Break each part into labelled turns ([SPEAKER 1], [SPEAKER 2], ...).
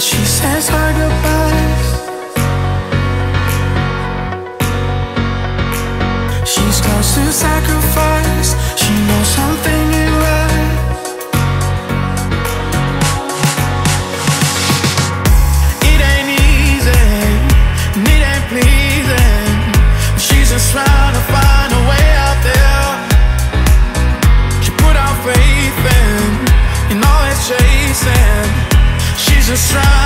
[SPEAKER 1] as she says her goodbyes. She's close to to find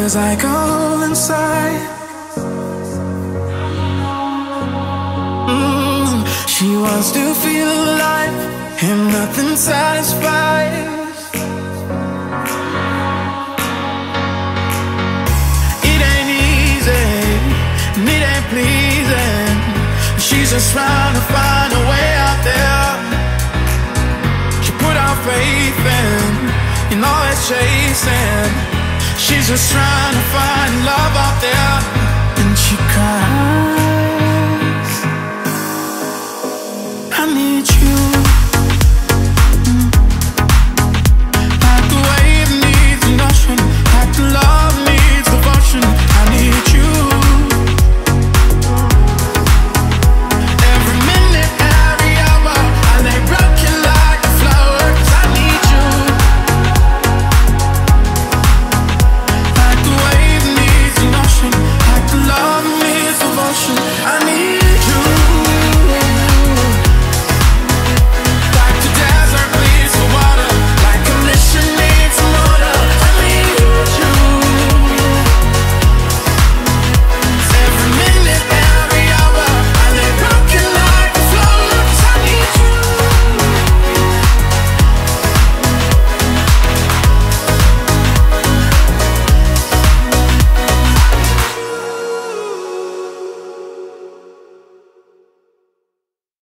[SPEAKER 1] feels like a hole inside. Mm, she wants to feel alive, and nothing satisfies. It ain't easy, and it ain't pleasing. She's just trying to find a way out there. She put our faith in, in all that chasing. She's just trying to find love out there.